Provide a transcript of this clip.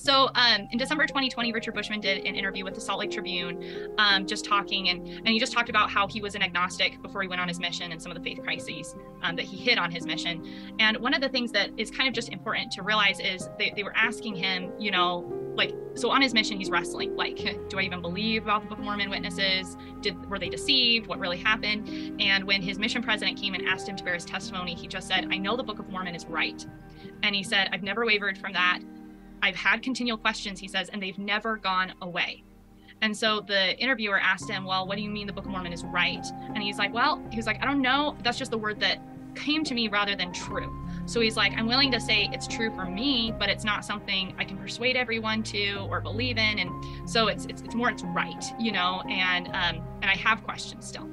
So um, in December 2020, Richard Bushman did an interview with the Salt Lake Tribune, um, just talking, and, and he just talked about how he was an agnostic before he went on his mission and some of the faith crises um, that he hit on his mission. And one of the things that is kind of just important to realize is they, they were asking him, you know, like, so on his mission, he's wrestling, like, do I even believe about the Book of Mormon witnesses? Did, were they deceived? What really happened? And when his mission president came and asked him to bear his testimony, he just said, I know the Book of Mormon is right. And he said, I've never wavered from that. I've had continual questions, he says, and they've never gone away. And so the interviewer asked him, Well, what do you mean the Book of Mormon is right? And he's like, Well, he was like, I don't know. That's just the word that came to me rather than true. So he's like, I'm willing to say it's true for me, but it's not something I can persuade everyone to or believe in. And so it's it's, it's more it's right, you know, and um, and I have questions still.